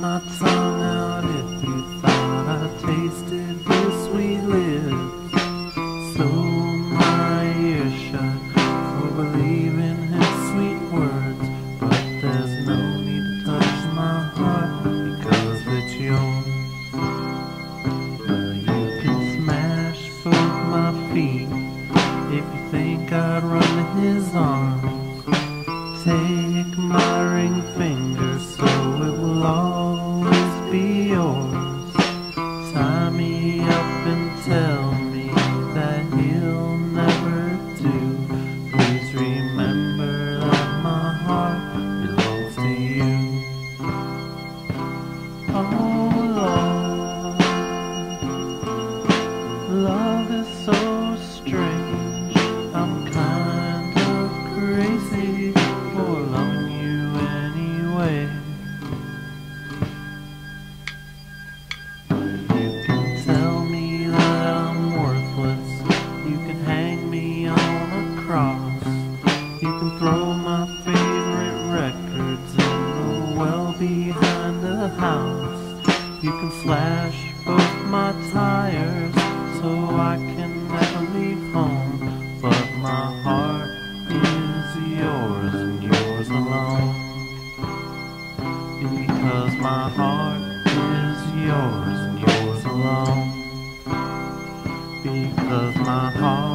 my tongue out if you thought I tasted your sweet lips. So my ears shut for believing his sweet words, but there's no need to touch my heart because it's yours. Now you can smash both my feet if you think I'd run in his arms. You can tell me that I'm worthless. You can hang me on a cross. You can throw my favorite records in the well behind the house. You can slash both my tires so I can never leave home. Because my heart is yours and yours alone. Because my heart